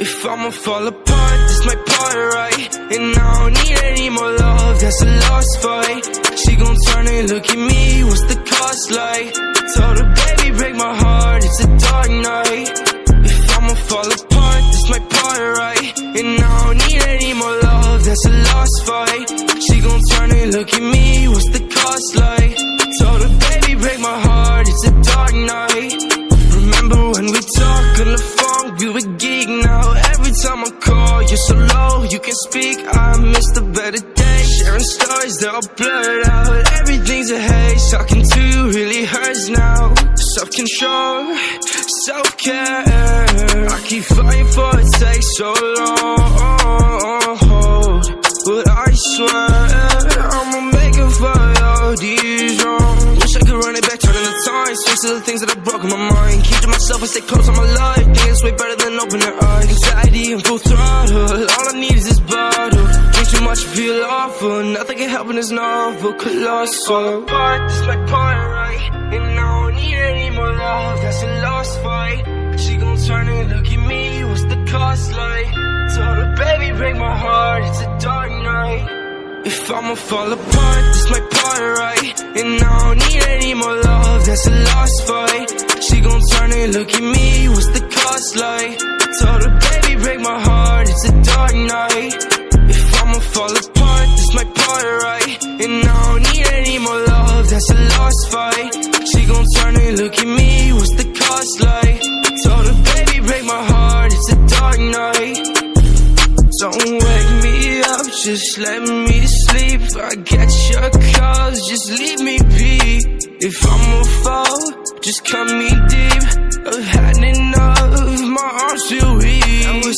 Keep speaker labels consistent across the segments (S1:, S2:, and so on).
S1: If I'ma fall apart, this my part, right? And I don't need any more love, that's a lost fight She gon' turn and look at me, what's the cost like? Told her, baby, break my heart, it's a dark night. If I'ma fall apart, this my part, right? And I don't need any more love, that's a lost fight. She gon' turn and look at me, what's the cost like? Told her, baby, break my heart, it's a dark night. Remember when we talked on the phone, we were geek now Every time I call, you're so low, you can speak. I miss the better days Sharing stories, they're all blurred out. Everything's a haze, talking to you really hurts now. Self-control, self-care. I keep fighting for it, takes so long. But I swear, I'ma make it for all these wrongs. Wish I could run it back, turning the time Switch to the things that have broken my mind. Keep to myself and stay close on my life. Think it's way better than open their eyes. Anxiety and full throttle awful Nothing can in this novel Colossal But this my part, right? And I don't need any more love That's a lost fight She gon' turn and look at me What's the cost like? Told her, baby, break my heart It's a dark night if I'ma fall apart, this my part, right? And I don't need any more love, that's a lost fight She gon' turn and look at me, what's the cost like? Told her, And I don't need any more love, that's a lost fight She gon' turn and look at me, what's the cost like? Told her, baby, break my heart, it's a dark night don't wake me up, just let me sleep. I get your calls, just leave me be. If I'ma fall, just cut me deep. I've had enough, my arms feel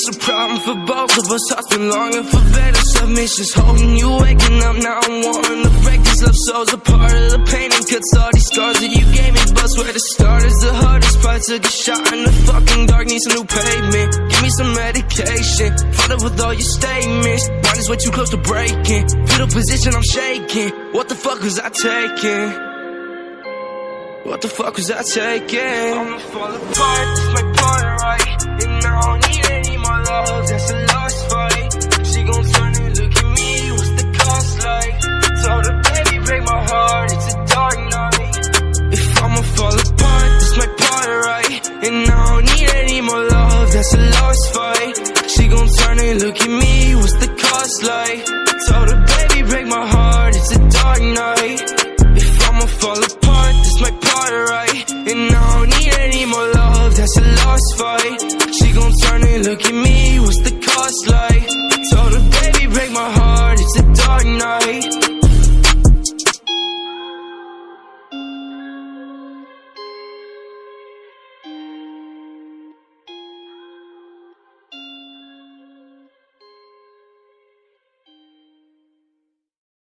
S1: it's a problem for both of us. I've been longing for better submissions, holding you, waking up. Now I'm wanting the break this love soul's a part of the pain and cuts all these scars that you gave me. But where to start is the hardest part. Took a shot in the fucking dark, need some new pavement. Give me some medication, fought up with all your statements. Mind is way too close to breaking. The position I'm shaking. What the fuck was I taking? What the fuck was I taking? I'ma fall apart, this my part, right? And I don't need love, that's a lost fight She gon' turn and look at me, what's the cost like? Told her, baby, break my heart, it's a dark night If I'ma fall apart, this my part, right? And I don't need any more love, that's a lost fight She gon' turn and look at me, what's the cost like? Told her, baby, break my heart, it's a dark night If I'ma fall apart, Give me